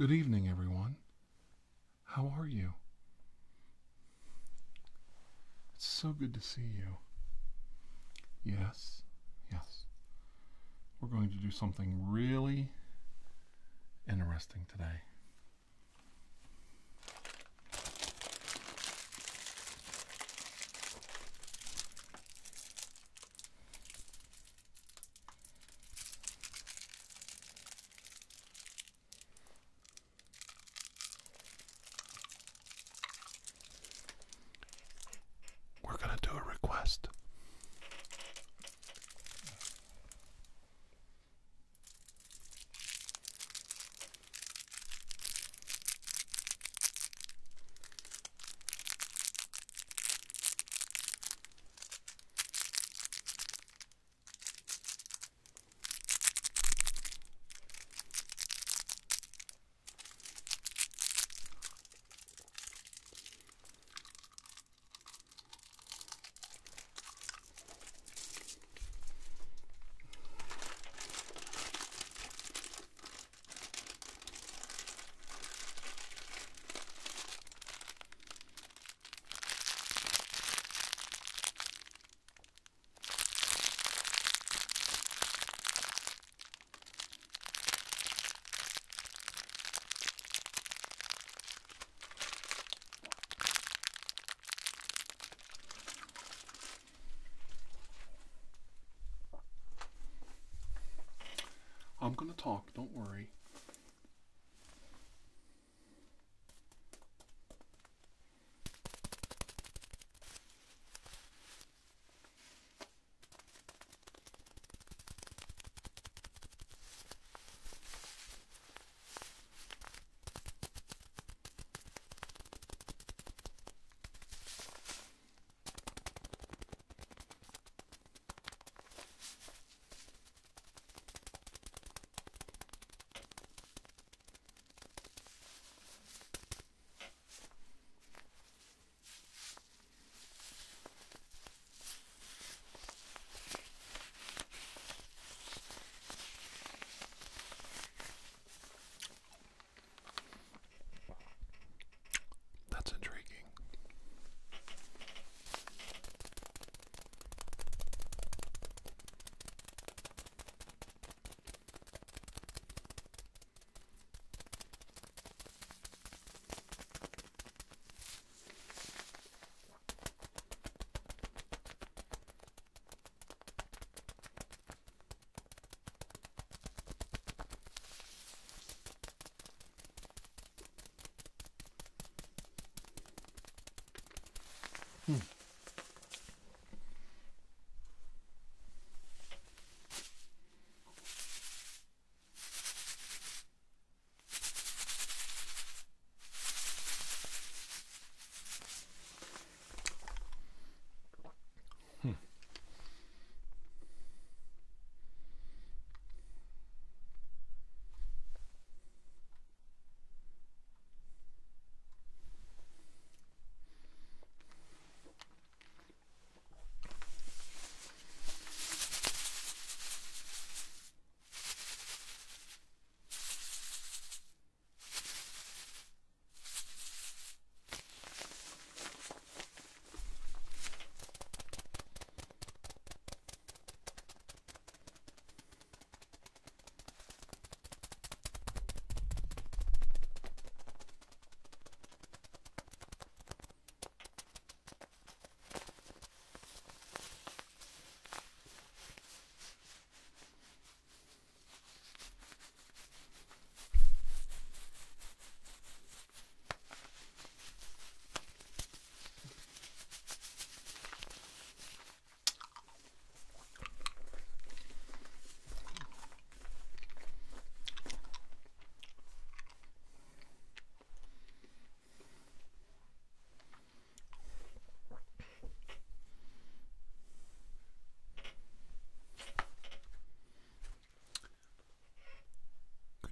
Good evening, everyone. How are you? It's so good to see you. Yes, yes. We're going to do something really interesting today. We're going to do a request. I'm to talk, don't worry.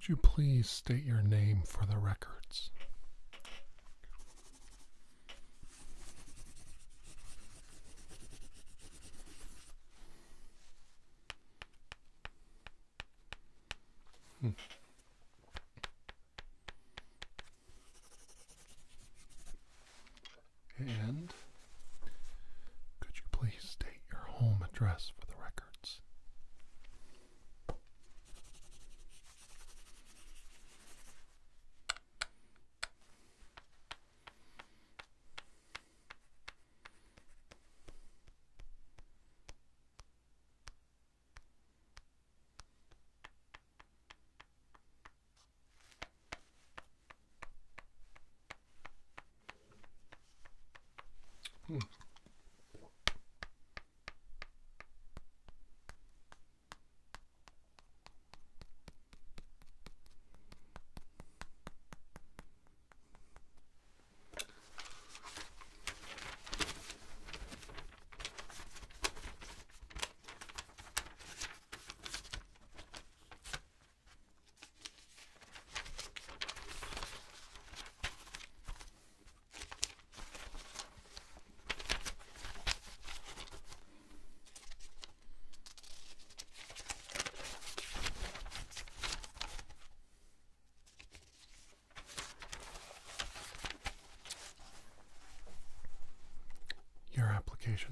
Would you please state your name for the records? Hmm. And could you please state your home address for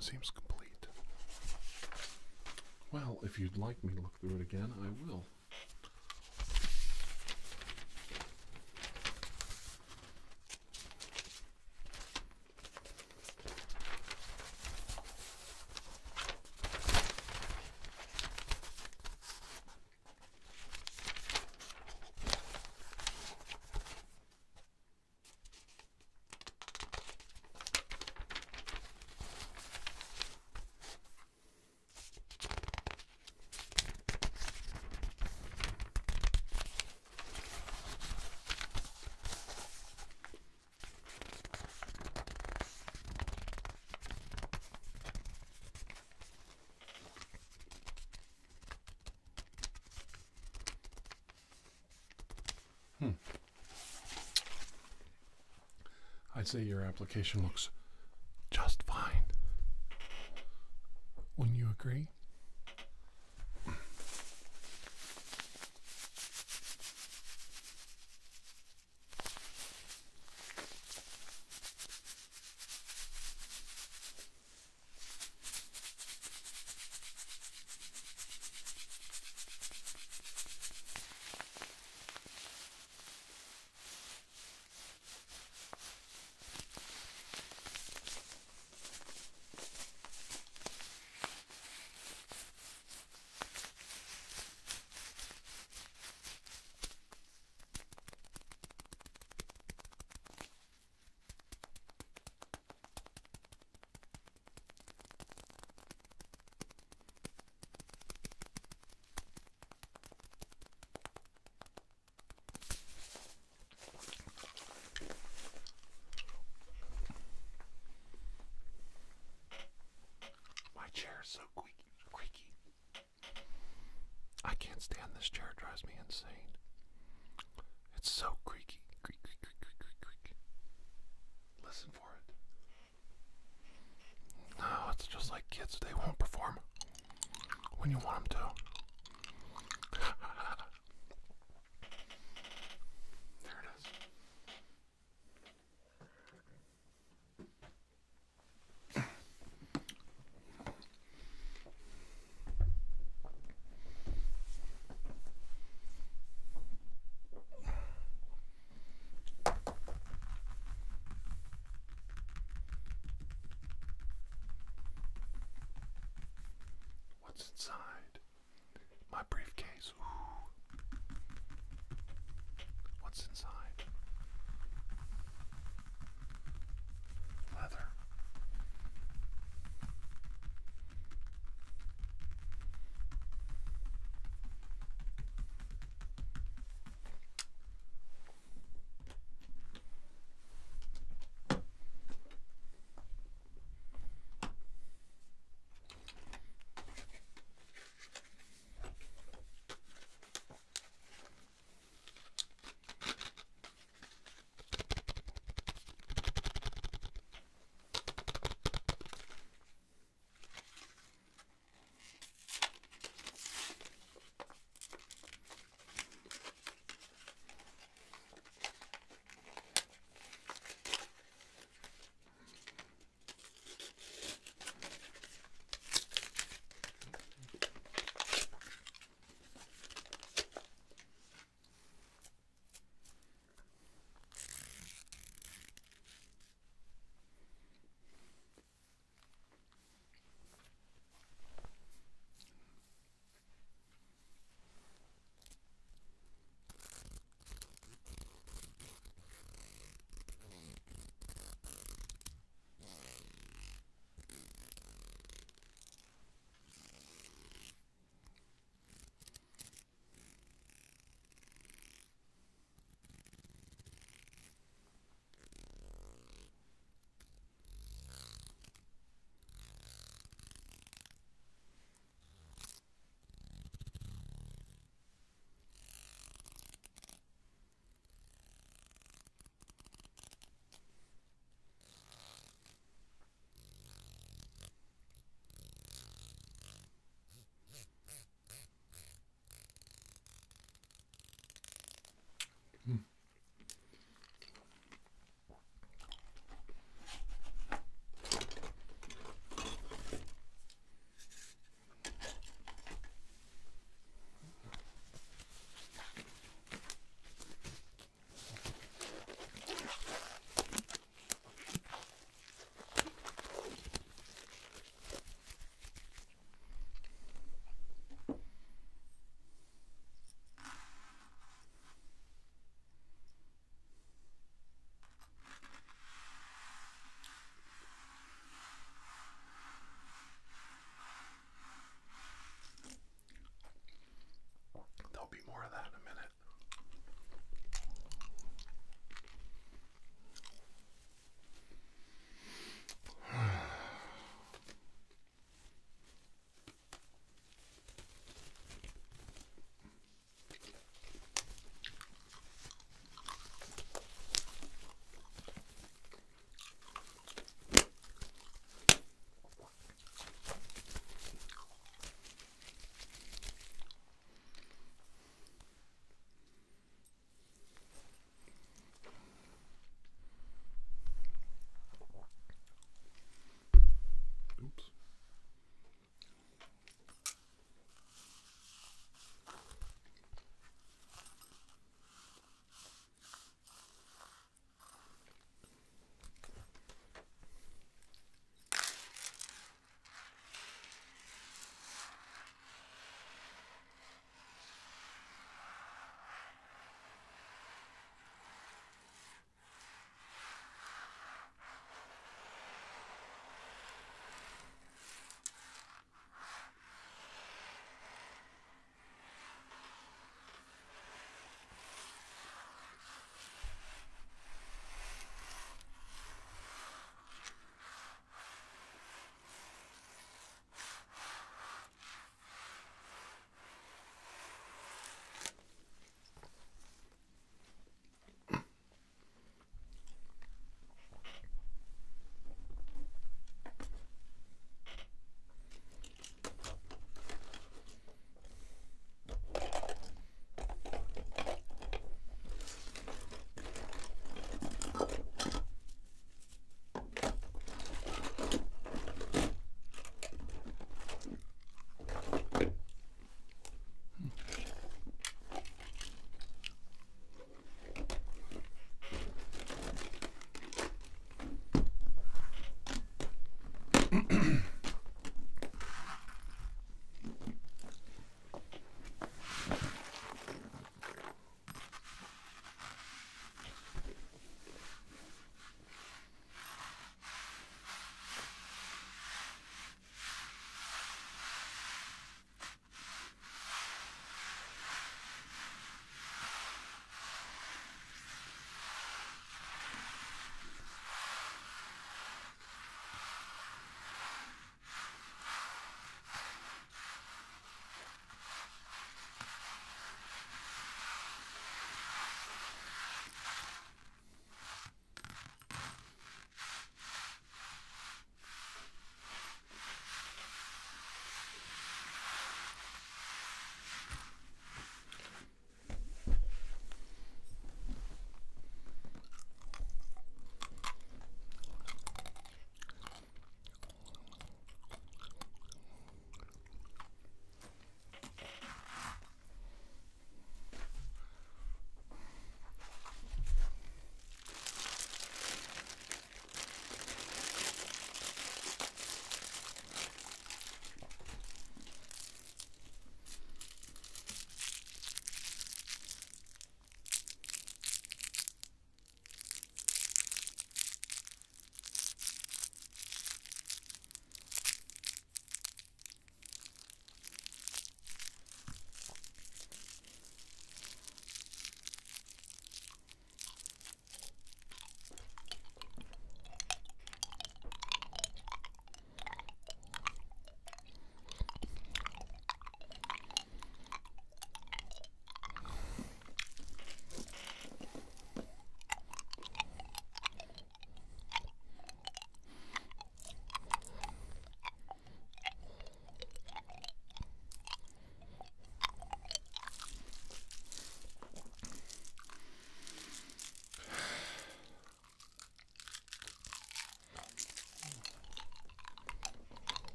seems complete. Well, if you'd like me to look through it again, I will. I'd say your application looks just fine. Wouldn't you agree? My chair is so squeaky, creaky. I can't stand this chair. Drives me insane. It's so creaky. Creak, creak, creak, creak, creak, creak. Listen for it. No, it's just like kids. They won't perform when you want them to.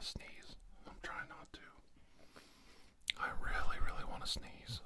Sneeze. I'm trying not to. I really, really want to sneeze.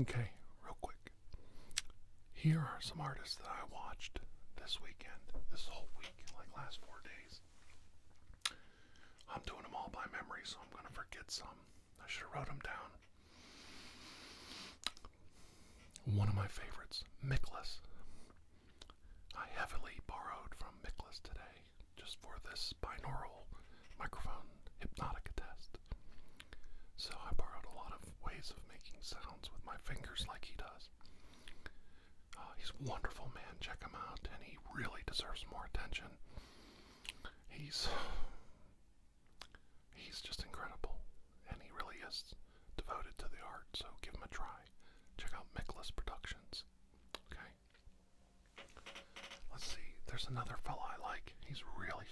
Okay, real quick. Here are some artists that I watched this weekend, this whole week, like last four days. I'm doing them all by memory, so I'm gonna forget some. I should have wrote them down. One of my favorites, Mickelous. I heavily borrowed from Mickelous today, just for this binaural microphone hypnotica test. So I borrowed a lot of ways of making sounds with my fingers like he does. Uh, he's a wonderful man, check him out, and he really deserves more attention. He's he's just incredible, and he really is devoted to the art, so give him a try. Check out Mickelous Productions. Okay. Let's see. There's another fella I like. He's really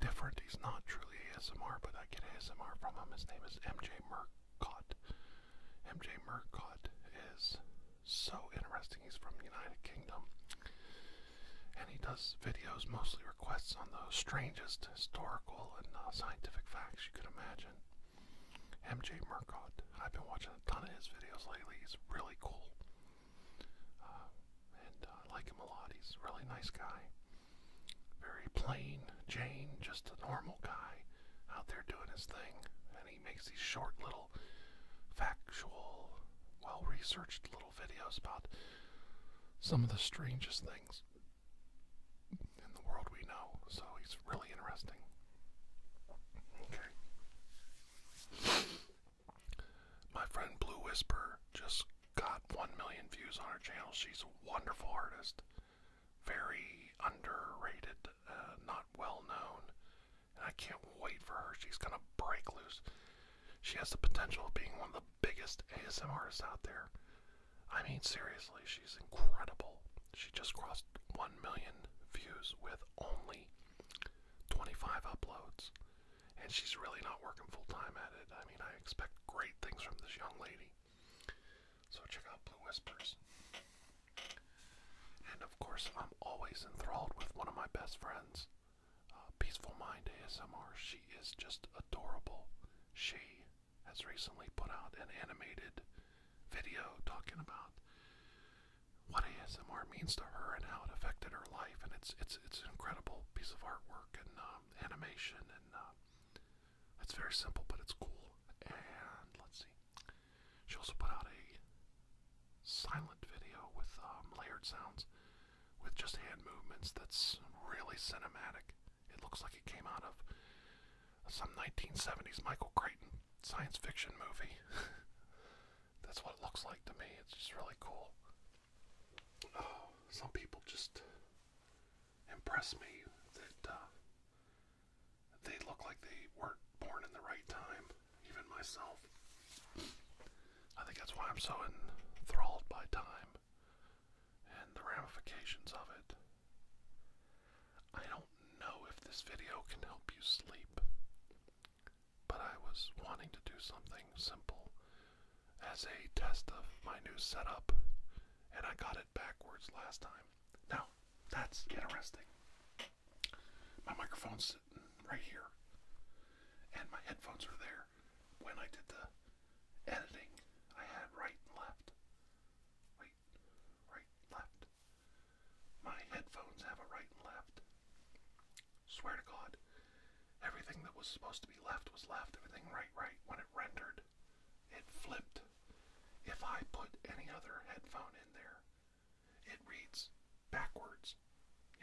different. He's not truly ASMR, but I get ASMR from him. His name is MJ Murcott. MJ Murcott is so interesting. He's from the United Kingdom. And he does videos, mostly requests on the strangest historical and uh, scientific facts you could imagine. MJ Murcott. I've been watching a ton of his videos lately. He's really cool. Uh, and uh, I like him a lot. He's a really nice guy. Very plain Jane, just a normal guy out there doing his thing. And he makes these short little factual, well researched little videos about some of the strangest things in the world we know. So he's really interesting. Okay. My friend Blue Whisper just got 1 million views on her channel. She's a wonderful artist. Very underrated, uh, not well known. And I can't wait for her. She's going to break loose. She has the potential of being one of the biggest ASM artists out there. I mean, seriously, she's incredible. She just crossed 1 million views with only 25 uploads. And she's really not working full time at it. I mean, I expect great things from this young lady. So check out Blue Whispers. And of course, I'm always enthralled with one of my best friends, uh, Peaceful Mind ASMR. She is just adorable. She has recently put out an animated video talking about what ASMR means to her and how it affected her life, and it's it's it's an incredible piece of artwork and um, animation, and uh, it's very simple, but it's cool. And let's see, she also put out a silent video with um, layered sounds, with just hand movements. That's really cinematic. It looks like it came out of some 1970s Michael Crichton science fiction movie. That's what it looks like to me. It's just really cool. Oh, some people just impress me that uh, they look like they weren't born in the right time, even myself. I think that's why I'm so enthralled by time and the ramifications of it. I don't know if this video can help you sleep, I was wanting to do something simple as a test of my new setup, and I got it backwards last time. Now, that's interesting. My microphone's sitting right here, and my headphones are there. When I did the editing, I had right and left. Wait, right, left. My headphones have a right and left. Swear to God, everything that was supposed to be left was left. Everything right, right. When it rendered, it flipped. If I put any other headphone in there, it reads backwards.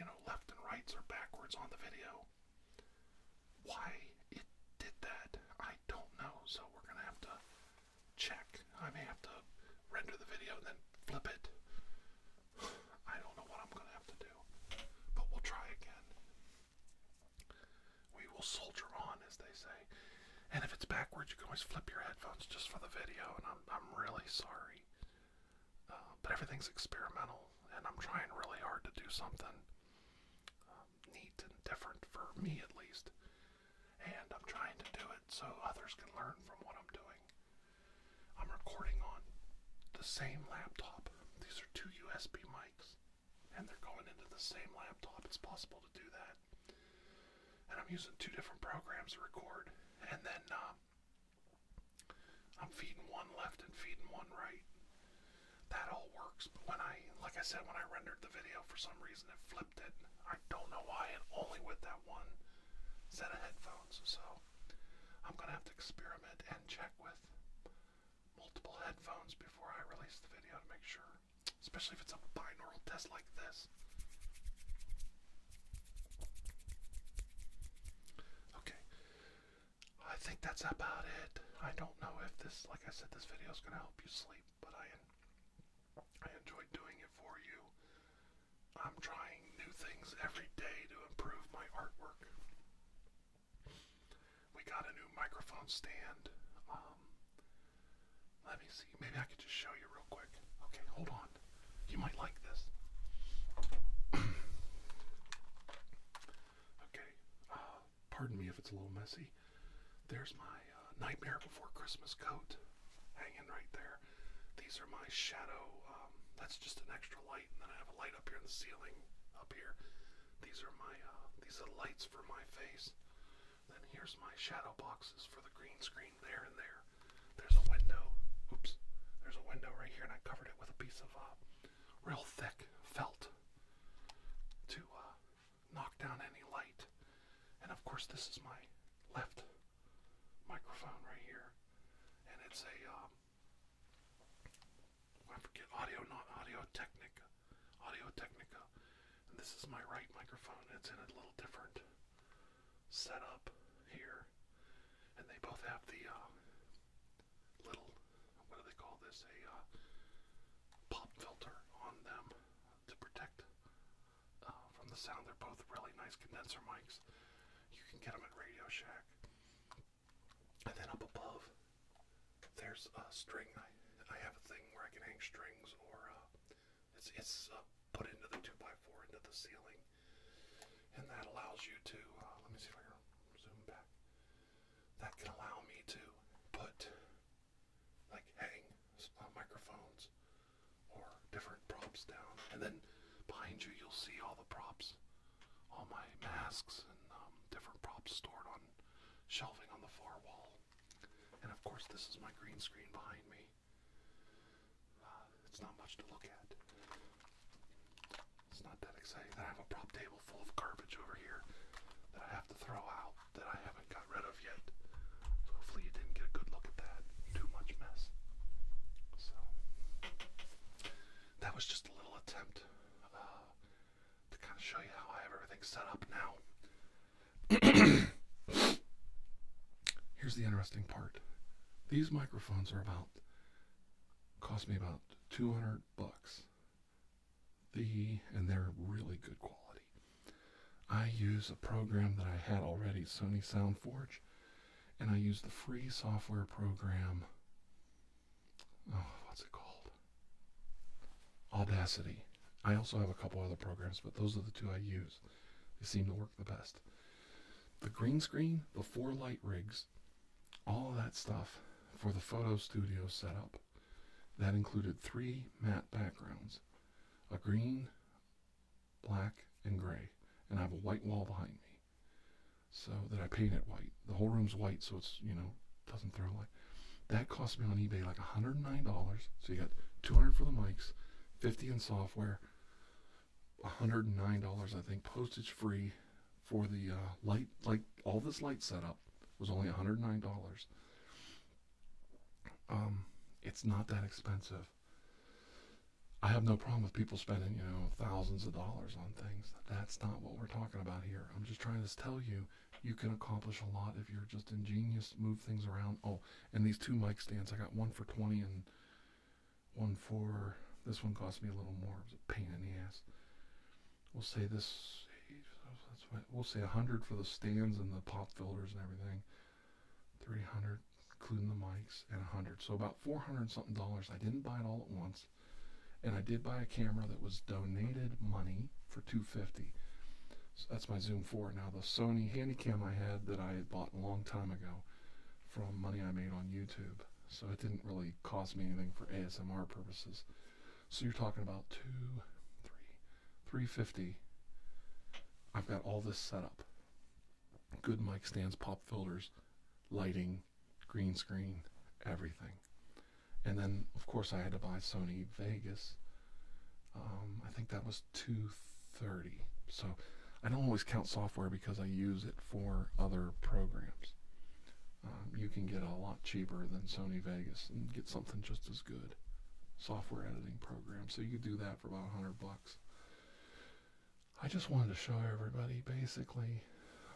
You know, left and rights are backwards on the video. Why it did that, I don't know. So we're gonna have to check. I may have to render the video and then flip it. I don't know what I'm gonna have to do, but we'll try again. Soldier on, as they say. And if it's backwards, you can always flip your headphones just for the video, and I'm, I'm really sorry. Uh, but everything's experimental, and I'm trying really hard to do something um, neat and different for me at least. And I'm trying to do it so others can learn from what I'm doing. I'm recording on the same laptop. These are two USB mics, and they're going into the same laptop. It's possible to do that. And I'm using two different programs to record. And then uh, I'm feeding one left and feeding one right. That all works, but when I, like I said, when I rendered the video, for some reason it flipped it. I don't know why, and only with that one set of headphones. So I'm gonna have to experiment and check with multiple headphones before I release the video to make sure, especially if it's a binaural test like this. Okay, I think that's about it. I don't know if this, like I said, this video is going to help you sleep, but I, I enjoy doing it for you. I'm trying new things every day to improve my artwork. We got a new microphone stand. Um, let me see. Maybe I could just show you real quick. Okay, hold on. You might like this. okay. Uh, pardon me if it's a little messy. There's my uh, Nightmare Before Christmas coat hanging right there. These are my shadow. Um, that's just an extra light, and then I have a light up here in the ceiling. Up here. These are my. Uh, these are lights for my face. Then here's my shadow boxes for the green screen there and there. There's a window. Oops. There's a window right here, and I covered it with a piece of uh, real thick felt to uh, knock down any light. And of course, this is my left microphone right here, and it's a um, I forget audio, not Audio Technica, Audio Technica, and this is my right microphone. It's in a little different setup here, and they both have the uh, little what do they call this? A uh, pop filter on them to protect uh, from the sound. They're both really nice condenser mics. You can get them at Radio Shack. And then up above, there's a string. I, I have a thing where I can hang strings, or uh, it's it's uh, put into the two x four into the ceiling, and that allows you to. Uh, let me see if I can zoom back. That can allow me to put like hang uh, microphones or different props down, and then behind you you'll see all the props, all my masks and um, different props stored on shelving on the far wall. And of course, this is my green screen behind me. Uh, it's not much to look at. Not that exciting. I have a prop table full of garbage over here that I have to throw out that I haven't got rid of yet. So hopefully you didn't get a good look at that. Too much mess. So that was just a little attempt uh, to kind of show you how I have everything set up now. Here's the interesting part. These microphones are about cost me about 200 bucks. The and they're really good quality. I use a program that I had already, Sony SoundForge, and I use the free software program. Oh, what's it called? Audacity. I also have a couple other programs, but those are the two I use. They seem to work the best. The green screen, the four light rigs, all that stuff for the photo studio setup. That included three matte backgrounds a green, black, and gray. And I have a white wall behind me. So that I painted white. The whole room's white, so it's, you know, doesn't throw light. That cost me on eBay like $109. So you got 200 for the mics, 50 in software, $109 I think postage free for the uh, light like all this light setup was only $109 um, it's not that expensive I have no problem with people spending you know thousands of dollars on things. That's not what we're talking about here. I'm just trying to tell you you can accomplish a lot if you're just ingenious move things around. Oh and these two mic stands I got one for 20 and one for this one cost me a little more. It was a pain in the ass. We'll say this we'll say 100 for the stands and the pop filters and everything. 300 including the mics and 100 so about 400 something dollars. I didn't buy it all at once and i did buy a camera that was donated money for 250 so that's my zoom 4 now the sony handycam i had that i had bought a long time ago from money i made on youtube. So it didn't really cost me anything for asmr purposes. So you're talking about two three 350 I've got all this set up. Good mic stands, pop filters, lighting, green screen, everything. And then, of course, I had to buy Sony Vegas. Um, I think that was 230. So I don't always count software because I use it for other programs. Um, you can get a lot cheaper than Sony Vegas and get something just as good software editing program. So you could do that for about 100 bucks. I just wanted to show everybody basically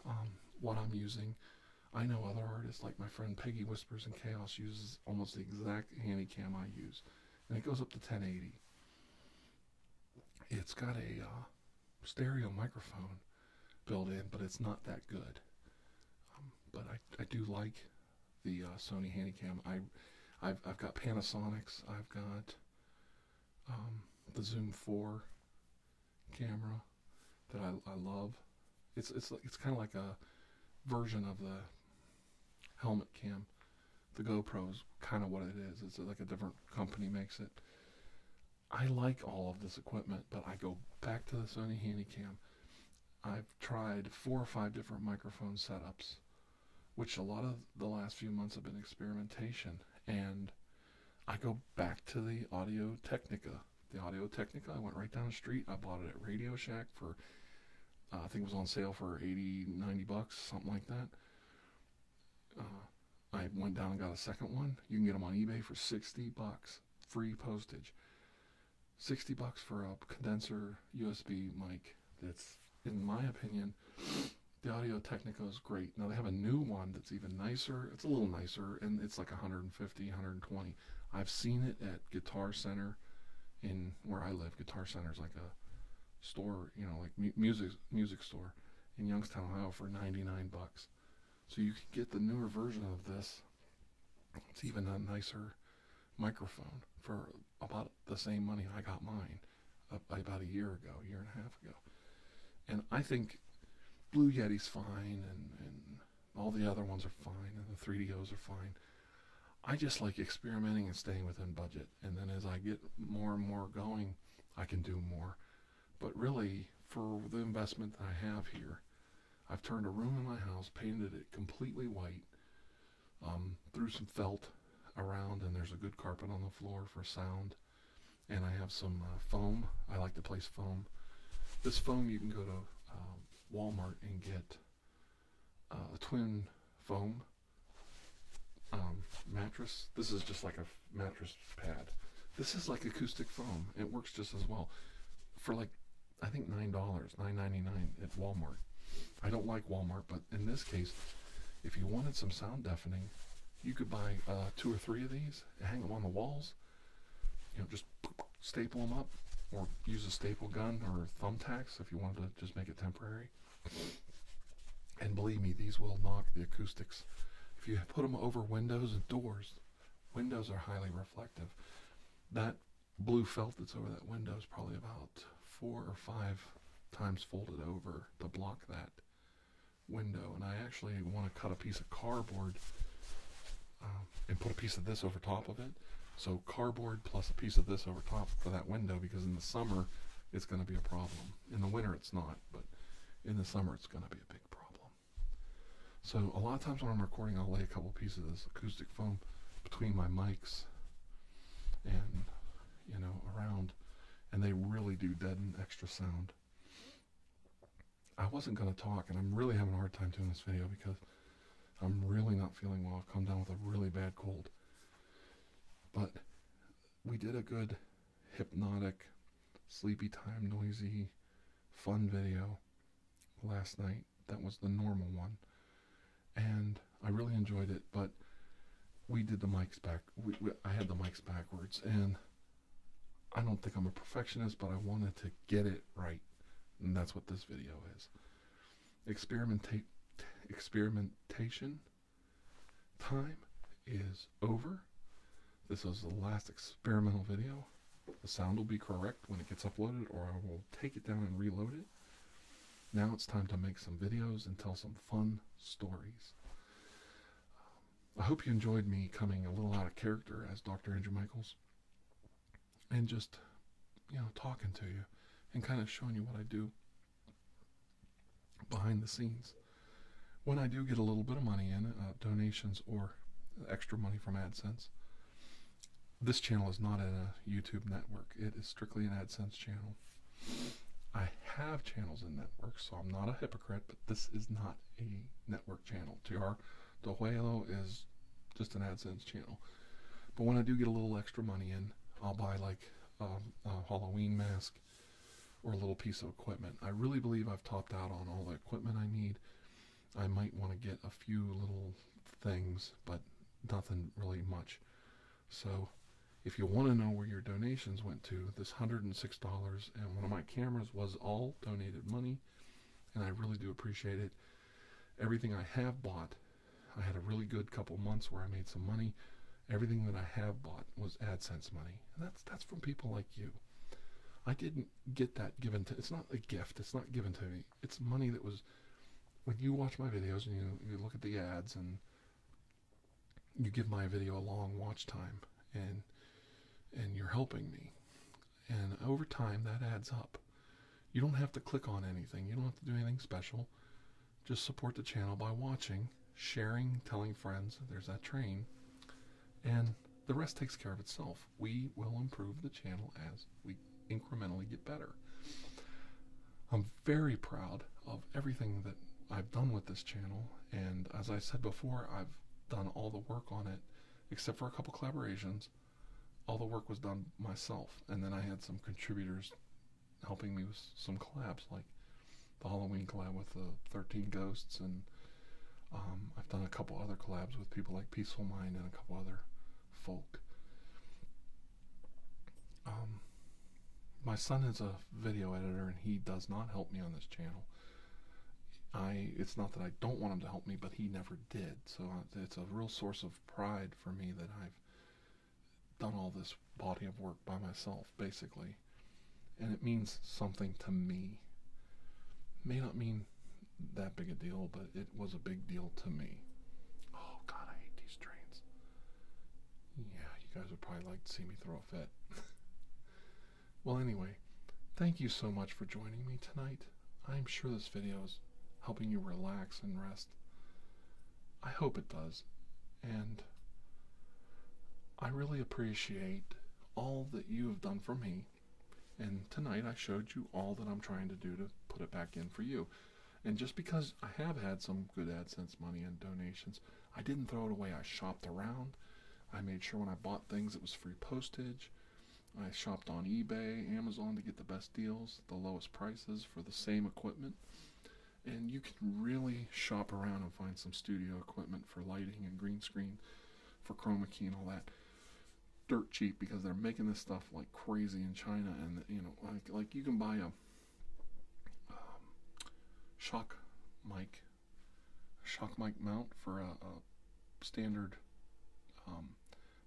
um, what I'm using. I know other artists, like my friend Peggy Whispers in Chaos, uses almost the exact Handycam I use, and it goes up to 1080. It's got a uh, stereo microphone built in, but it's not that good. Um, but I, I do like the uh, Sony Handycam. I I've I've got Panasonics. I've got um, the Zoom 4 camera that I, I love. It's it's it's kind of like a version of the helmet cam. The GoPro is kind of what it is. It's like a different company makes it. I like all of this equipment, but I go back to the Sony Handycam. I've tried four or five different microphone setups, which a lot of the last few months have been experimentation. And I go back to the Audio Technica. The Audio Technica, I went right down the street. I bought it at Radio Shack for, uh, I think it was on sale for 80, 90 bucks, something like that. I went down and got a second one. You can get them on eBay for 60 bucks, free postage. 60 bucks for a condenser USB mic that's, in my opinion, the Audio Technica is great. Now they have a new one that's even nicer. It's a little nicer, and it's like 150, 120. I've seen it at Guitar Center in where I live. Guitar Center is like a store, you know, like mu music music store in Youngstown, Ohio, for 99 bucks. So you can get the newer version of this. It's even a nicer microphone for about the same money I got mine uh, about a year ago, year and a half ago. And I think Blue Yeti's fine, and, and all the other ones are fine, and the 3Dios are fine. I just like experimenting and staying within budget. And then as I get more and more going, I can do more. But really, for the investment that I have here, I've turned a room in my house, painted it completely white, um, threw some felt around, and there's a good carpet on the floor for sound. And I have some uh, foam. I like to place foam. This foam you can go to um, Walmart and get uh, a twin foam um, mattress. This is just like a mattress pad. This is like acoustic foam. It works just as well for like I think nine dollars, nine ninety nine at Walmart. I don't like Walmart, but in this case, if you wanted some sound deafening, you could buy uh, two or three of these, and hang them on the walls. You know, just staple them up, or use a staple gun or thumbtacks if you wanted to just make it temporary. And believe me, these will knock the acoustics. If you put them over windows and doors, windows are highly reflective. That blue felt that's over that window is probably about four or five times folded over to block that window. And I actually want to cut a piece of cardboard um, and put a piece of this over top of it. So cardboard plus a piece of this over top for that window because in the summer it's going to be a problem. In the winter it's not, but in the summer it's going to be a big problem. So a lot of times when I'm recording I'll lay a couple pieces of this acoustic foam between my mics and you know around and they really do deaden extra sound. I wasn't going to talk and I'm really having a hard time doing this video because I'm really not feeling well. I've come down with a really bad cold. But we did a good hypnotic, sleepy time, noisy, fun video last night. That was the normal one. And I really enjoyed it, but we did the mics back. We, we, I had the mics backwards, and I don't think I'm a perfectionist, but I wanted to get it right. And that's what this video is. Experimentation time is over. This is the last experimental video. The sound will be correct when it gets uploaded or I will take it down and reload it. Now it's time to make some videos and tell some fun stories. I hope you enjoyed me coming a little out of character as Dr. Andrew Michaels and just, you know, talking to you and kind of showing you what I do behind the scenes when I do get a little bit of money in, uh, donations or extra money from AdSense. This channel is not in a YouTube network. It is strictly an AdSense channel. I have channels in networks, so I'm not a hypocrite, but this is not a network channel. TR Dojuelo is just an AdSense channel. But when I do get a little extra money in, I'll buy like um, a Halloween mask or a little piece of equipment. I really believe I've topped out on all the equipment I need. I might want to get a few little things, but nothing really much. So if you want to know where your donations went to, this $106 and one of my cameras was all donated money, and I really do appreciate it. Everything I have bought, I had a really good couple months where I made some money. Everything that I have bought was AdSense money, and that's that's from people like you. I didn't get that given to. It's not a gift. It's not given to me. It's money that was. When you watch my videos and you you look at the ads and you give my video a long watch time and and you're helping me, and over time that adds up. You don't have to click on anything. You don't have to do anything special. Just support the channel by watching, sharing, telling friends. There's that train and the rest takes care of itself. We will improve the channel as we incrementally get better. I'm very proud of everything that I've done with this channel, and as I said before, I've done all the work on it, except for a couple collaborations. All the work was done myself, and then I had some contributors helping me with some collabs, like the Halloween collab with the 13 Ghosts, and um, I've done a couple other collabs with people like Peaceful Mind and a couple other folk. Um, my son is a video editor and he does not help me on this channel. I it's not that I don't want him to help me, but he never did. So it's a real source of pride for me that I've done all this body of work by myself, basically. And it means something to me. May not mean that big a deal, but it was a big deal to me. Oh God, I hate these trains. Yeah, you guys would probably like to see me throw a fit. well, anyway, thank you so much for joining me tonight. I'm sure this video is helping you relax and rest. I hope it does. And I really appreciate all that you have done for me. And tonight I showed you all that I'm trying to do to put it back in for you. And just because I have had some good AdSense money and donations, I didn't throw it away. I shopped around. I made sure when I bought things it was free postage. I shopped on eBay, Amazon to get the best deals, the lowest prices for the same equipment. And you can really shop around and find some studio equipment for lighting and green screen, for chroma key and all that. Dirt cheap because they're making this stuff like crazy in China, and you know, like like you can buy a um, shock mic, shock mic mount for a, a standard um,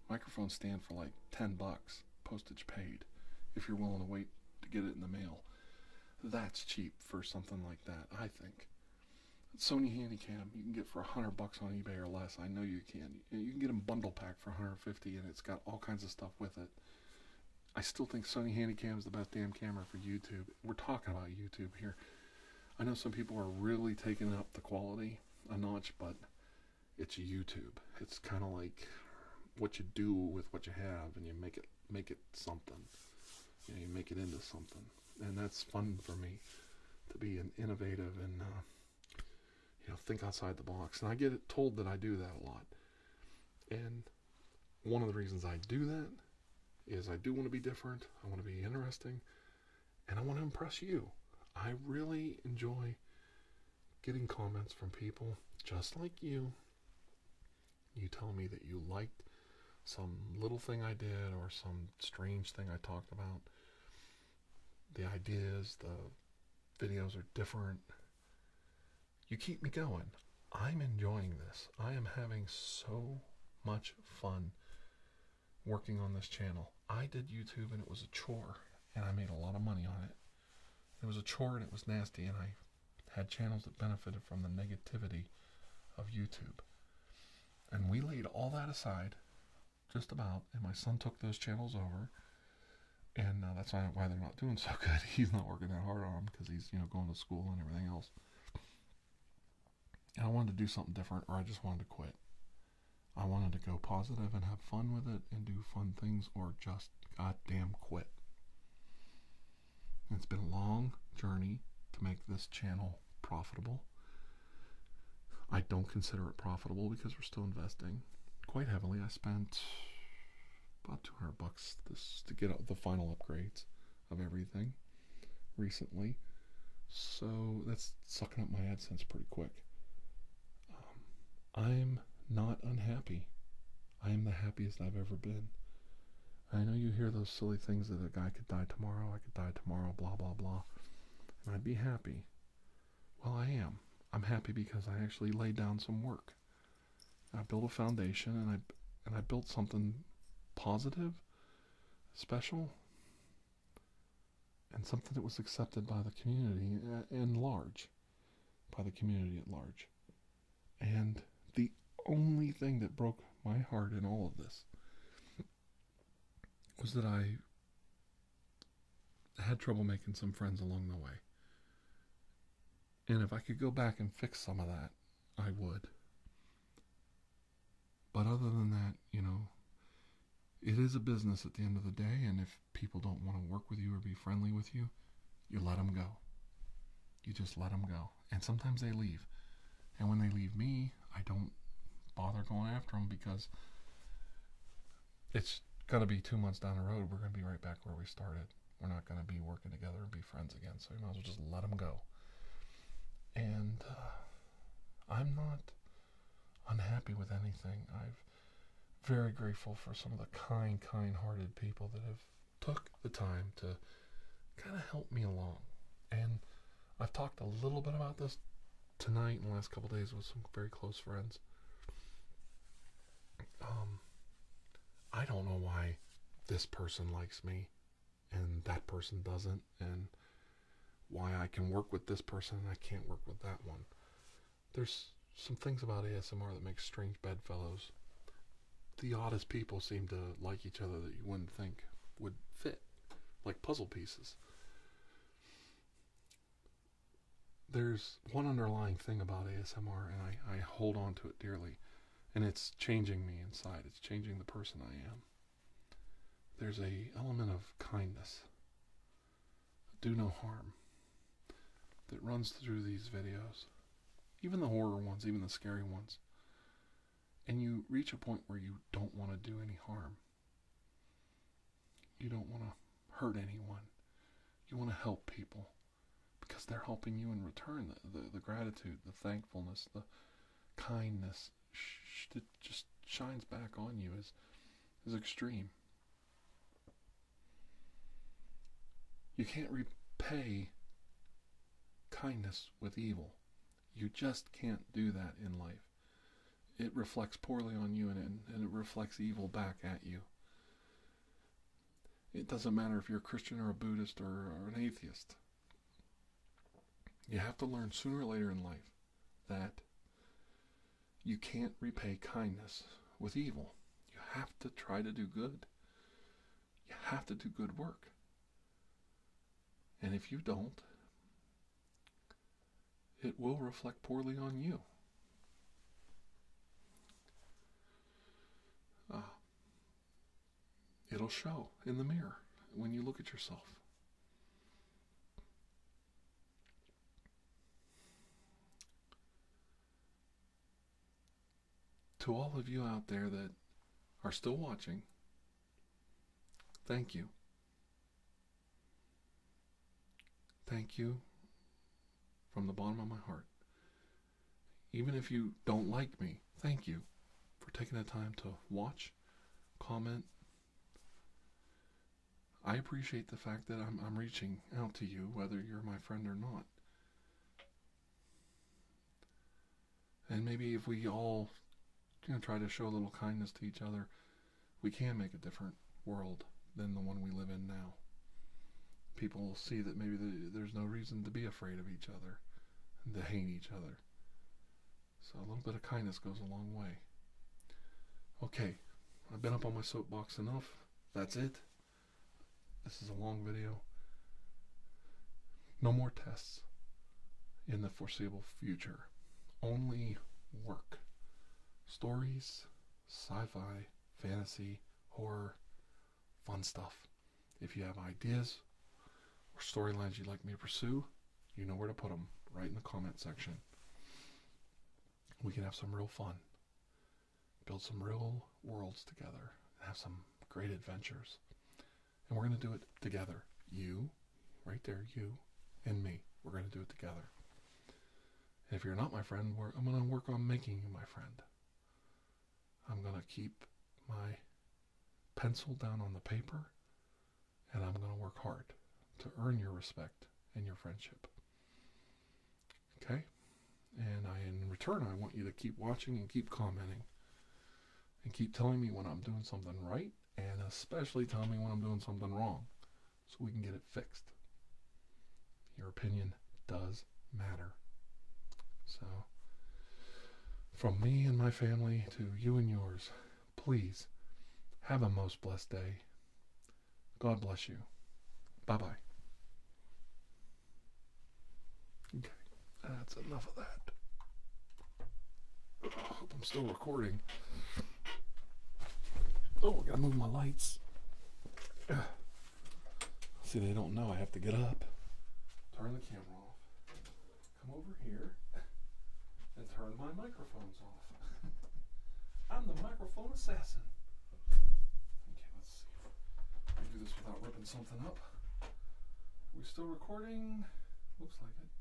microphone stand for like 10 bucks, postage paid, if you're willing to wait to get it in the mail. That's cheap for something like that, I think. Sony Handycam you can get for 100 bucks on eBay or less. I know you can. You can get them bundle pack for 150 and it's got all kinds of stuff with it. I still think Sony Handycam is the best damn camera for YouTube. We're talking about YouTube here. I know some people are really taking up the quality a notch, but it's YouTube. It's kind of like what you do with what you have, and you make it make it something. You, know, you make it into something, and that's fun for me to be an innovative and uh, you know think outside the box. And I get told that I do that a lot. And one of the reasons I do that is I do want to be different. I want to be interesting, and I want to impress you. I really enjoy getting comments from people just like you. You tell me that you liked some little thing I did or some strange thing I talked about. The ideas, the videos are different. You keep me going. I'm enjoying this. I am having so much fun working on this channel. I did YouTube and it was a chore and I made a lot of money on it. It was a chore and it was nasty and I had channels that benefited from the negativity of YouTube. And we laid all that aside just about, and my son took those channels over, and uh, that's why, why they're not doing so good. He's not working that hard on them because he's you know going to school and everything else. And I wanted to do something different, or I just wanted to quit. I wanted to go positive and have fun with it and do fun things or just goddamn quit. It's been a long journey to make this channel profitable. I don't consider it profitable because we're still investing quite heavily. I spent about 200 bucks this to get the final upgrades of everything recently. So that's sucking up my AdSense pretty quick. Um, I'm not unhappy. I am the happiest I've ever been. I know you hear those silly things that a guy could die tomorrow, I could die tomorrow, blah, blah, blah. And I'd be happy. Well, I am. I'm happy because I actually laid down some work. I built a foundation and I and I built something positive, special, and something that was accepted by the community uh, in large, by the community at large. And the only thing that broke my heart in all of this was that I had trouble making some friends along the way. And if I could go back and fix some of that, I would. But other than that, you know, it is a business at the end of the day, and if people don't want to work with you or be friendly with you, you let them go. You just let them go. And sometimes they leave. And when they leave me, I don't bother going after them because it's going to be two months down the road. We're going to be right back where we started. We're not going to be working together and be friends again. So you might as well just let them go. And uh, I'm not unhappy with anything. I'm very grateful for some of the kind, kind-hearted people that have took the time to kind of help me along. And I've talked a little bit about this tonight and the last couple days with some very close friends. Um, I don't know why this person likes me and that person doesn't, and why I can work with this person and I can't work with that one. There's some things about ASMR that make strange bedfellows. The oddest people seem to like each other that you wouldn't think would fit, like puzzle pieces. There's one underlying thing about ASMR, and I, I hold on to it dearly, and it's changing me inside. It's changing the person I am. There's a element of kindness, do no harm, that runs through these videos even the horror ones, even the scary ones. And you reach a point where you don't want to do any harm. You don't want to hurt anyone. You want to help people because they're helping you in return. The, the, the gratitude, the thankfulness, the kindness sh- that just shines back on you is, is extreme. You can't repay kindness with evil. You just can't do that in life. It reflects poorly on you and it, and it reflects evil back at you. It doesn't matter if you're a Christian or a Buddhist or, or an atheist. You have to learn sooner or later in life that you can't repay kindness with evil. You have to try to do good. You have to do good work. And if you don't, it will reflect poorly on you. Uh, it'll show in the mirror when you look at yourself. To all of you out there that are still watching, thank you. Thank you from the bottom of my heart. Even if you don't like me, thank you for taking the time to watch, comment. I appreciate the fact that I'm, I'm reaching out to you, whether you're my friend or not. And maybe if we all you know, try to show a little kindness to each other, we can make a different world than the one we live in now people will see that maybe there's no reason to be afraid of each other and to hate each other. So a little bit of kindness goes a long way. Okay, I've been up on my soapbox enough. That's it. This is a long video. No more tests in the foreseeable future. Only work. Stories, sci fi, fantasy, horror, fun stuff. If you have ideas or storylines you'd like me to pursue, you know where to put them right in the comment section. We can have some real fun, build some real worlds together, and have some great adventures. And we're going to do it together. You, right there, you, and me. We're going to do it together. And if you're not my friend, I'm going to work on making you my friend. I'm going to keep my pencil down on the paper and I'm going to work hard to earn your respect and your friendship. Okay? And I, in return, I want you to keep watching and keep commenting and keep telling me when I'm doing something right and especially tell me when I'm doing something wrong so we can get it fixed. Your opinion does matter. So, from me and my family to you and yours, please have a most blessed day. God bless you. Bye bye. That's enough of that. I hope I'm still recording. Oh, I gotta move my lights. See, they don't know I have to get up, turn the camera off, come over here, and turn my microphones off. I'm the microphone assassin. Okay, let's see. I do this without ripping something up. Are we still recording? Looks like it.